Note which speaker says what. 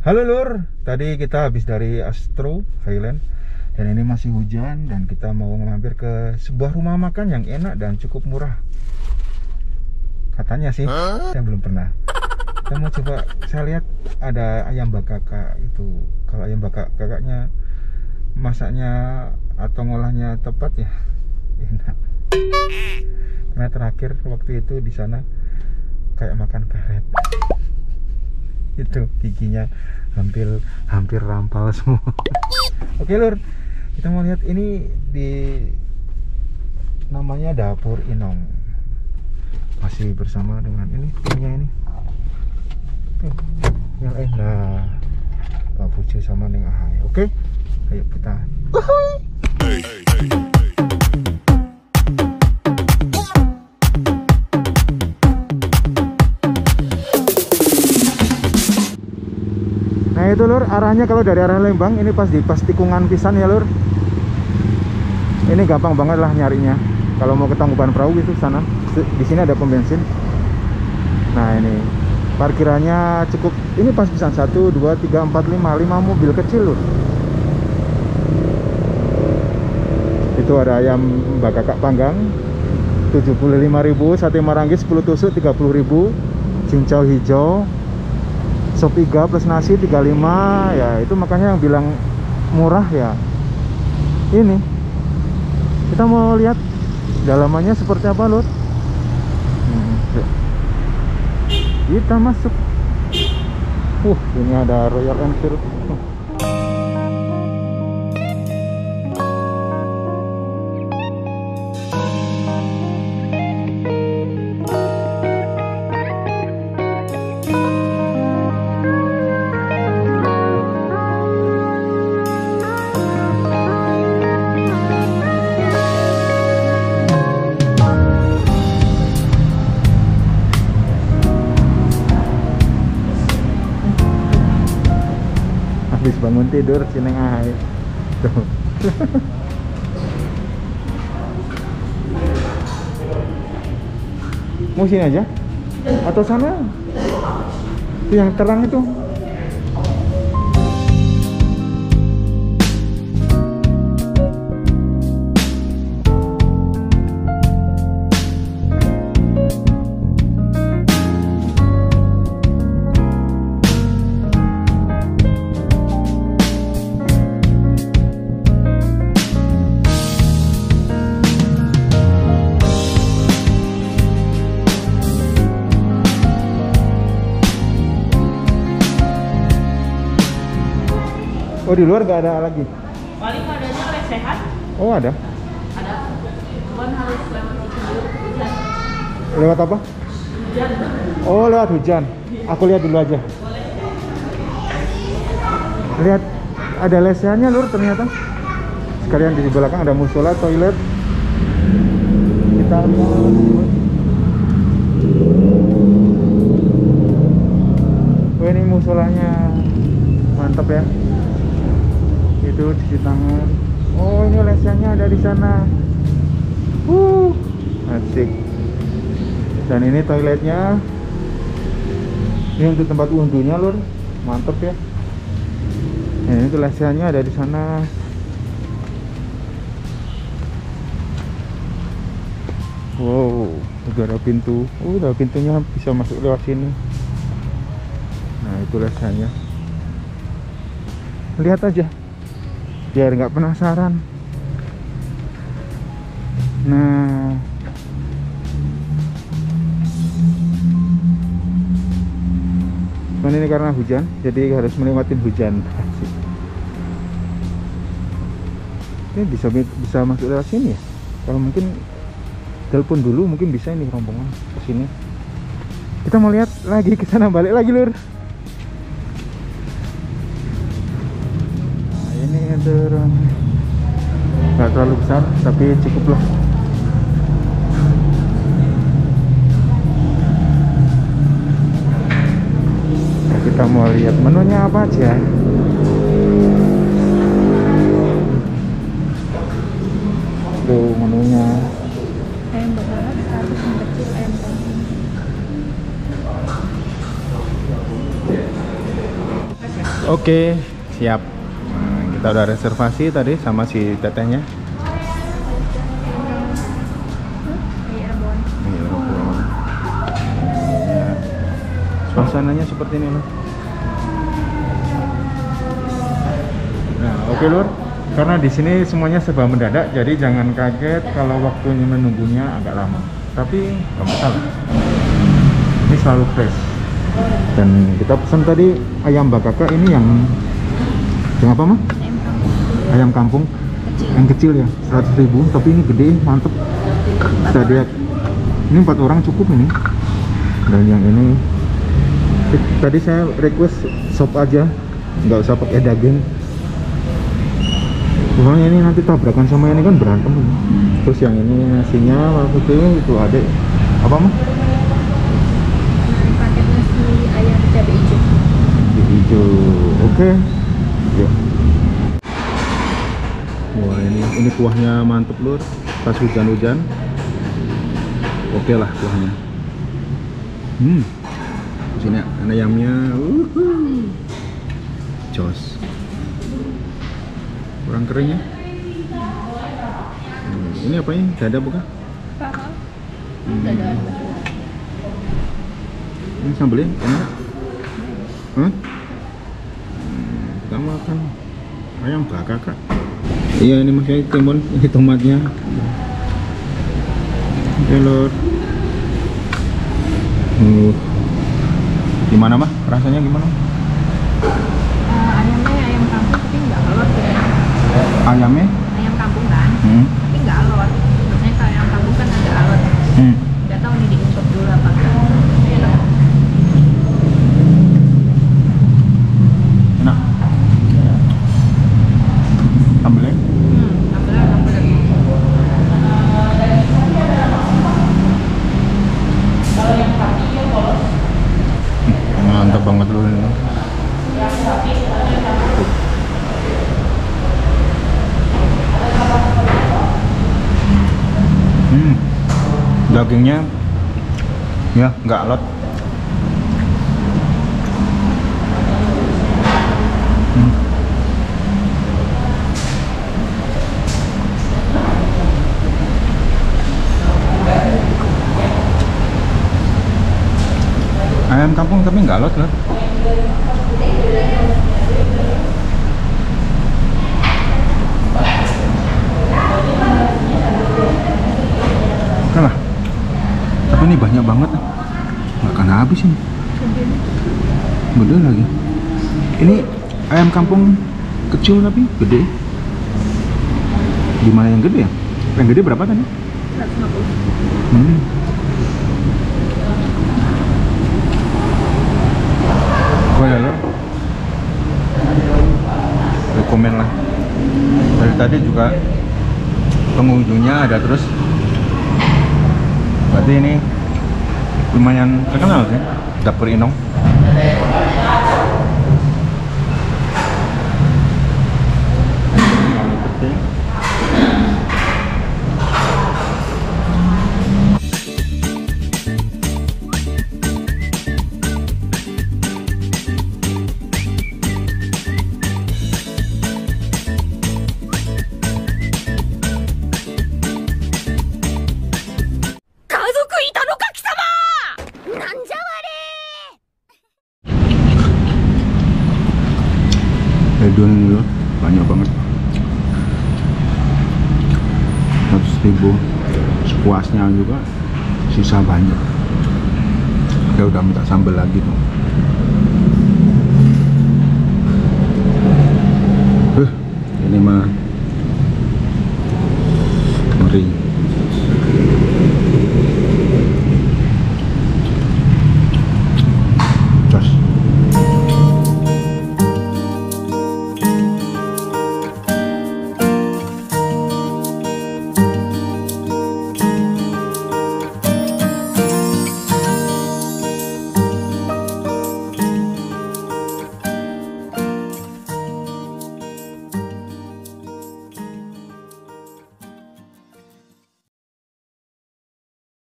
Speaker 1: Halo Lur, tadi kita habis dari Astro Highland dan ini masih hujan dan kita mau mampir ke sebuah rumah makan yang enak dan cukup murah. Katanya sih, saya belum pernah. Kita mau coba, saya lihat ada ayam bakaka itu. Kalau ayam bakak kakaknya masaknya atau ngolahnya tepat ya enak. Karena terakhir waktu itu di sana kayak makan karet itu giginya hampir hampir rampal semua. Oke lur. Kita mau lihat ini di namanya dapur Inong. Masih bersama dengan ini timnya ini. Tuh, yang eh lah. Pak Pucu sama Neng Ahai oke ayo kita. Nah itu lur arahnya kalau dari arah Lembang ini pas di pas tikungan pisan ya lur. Ini gampang banget lah nyarinya. Kalau mau ke Tangkuban Perahu itu sana. Di sini ada pom bensin. Nah ini parkirannya cukup. Ini pas pisan 1 2 3 4 5 5 mobil kecil lur. Itu ada ayam mbak kakak panggang 75.000, sate marangi 10 tusuk 30.000, cincau hijau sop iga plus nasi 35 ya itu makanya yang bilang murah ya. Ini kita mau lihat dalamannya seperti apa lur? Hmm, kita masuk. Uh ini ada Royal Enfield habis bangun tidur sineng ahai. Tuh. Mau sini aja? Atau sana? Yang terang itu oh di luar nggak ada lagi?
Speaker 2: Paling adanya lesehan,
Speaker 1: oh ada.
Speaker 2: Ada. Cuman harus lewat dulu. Hujan.
Speaker 1: lewat apa?
Speaker 2: Hujan.
Speaker 1: oh lewat hujan. Aku lihat dulu aja. Lihat ada lesehannya lur ternyata. Sekalian di belakang ada musola toilet. Kita lihat oh ini musolanya. Mantap ya itu cuci tangan. Oh ini lesehannya ada di sana. Uh asik. Dan ini toiletnya. Ini untuk tempat wudhunya lur. Mantep ya. Nah, ini tuh lesehannya ada di sana. Wow udah ada pintu. Oh, udah pintunya bisa masuk lewat sini. Nah itu lesehannya lihat aja biar nggak penasaran. Nah. Cuman ini karena hujan jadi harus melewati hujan. Ini bisa bisa masuk lewat sini ya? Kalau mungkin telepon dulu mungkin bisa ini rombongan ke sini. Kita mau lihat lagi ke sana balik lagi lur ada nggak terlalu besar tapi cukup lah Nah, kita mau lihat menunya apa aja tuh menunya
Speaker 2: Ayam yang kecil, ayam.
Speaker 1: Oke, siap. Kita udah reservasi tadi sama si tetehnya. Iya, Bon. Ya. Suasananya seperti ini loh. Nah, oke lur. Karena di sini semuanya serba mendadak, jadi jangan kaget kalau waktunya menunggunya agak lama. Tapi nggak masalah. Ini selalu fresh. Dan kita pesan tadi ayam bakaka ini yang yang apa mah? Ayam kampung yang kecil ya, 100 ribu. Tapi ini gede, mantep. Kita lihat. Ini empat orang cukup ini. Dan yang ini tadi saya request sop aja, nggak usah pakai daging. Soalnya ini nanti tabrakan sama ini kan berantem. Terus yang ini nasinya waktu itu itu ada apa mah?
Speaker 2: Paket nasi ayam cabai hijau.
Speaker 1: Di hijau. Oke. Yuk. Ini kuahnya mantep lur. Pas hujan-hujan. Oke lah kuahnya. Hmm. Sini ada ayamnya. Uhuh. Jos. Kurang keringnya. Hmm, Ini apa ini? Dada bukan? Hmm. Ini sambelnya enak. Hah? Hmm, kita makan ayam bakar kak. Iya ini maksudnya timun, ini tomatnya. Oke lor. Uh. Gimana mah? Rasanya gimana?
Speaker 2: Eh, ayamnya ayam kampung tapi nggak alot ya.
Speaker 1: Ayamnya?
Speaker 2: Ayam kampung kan,
Speaker 1: Hmm.
Speaker 2: tapi nggak alot. Biasanya kalau ayam kampung kan ada alot.
Speaker 1: Hmm.
Speaker 2: Nggak tahu nih diungkep dulu apa enggak.
Speaker 1: Dagingnya ya nggak alot. Hmm. Ayam kampung tapi nggak alot loh. Ini banyak banget. Nggak akan habis ini. Gede lagi. Ini ayam kampung kecil tapi gede. Di mana yang gede ya? Yang gede berapa tadi?
Speaker 2: 150.
Speaker 1: Hmm. Gue ya lo Rekomen lah Dari tadi juga Pengunjungnya ada terus Berarti ini Lumayan terkenal sih Dapur Inong Hedon itu banyak banget. 100 ribu. Sepuasnya juga sisa banyak. Dia udah minta sambal lagi tuh. Ini mah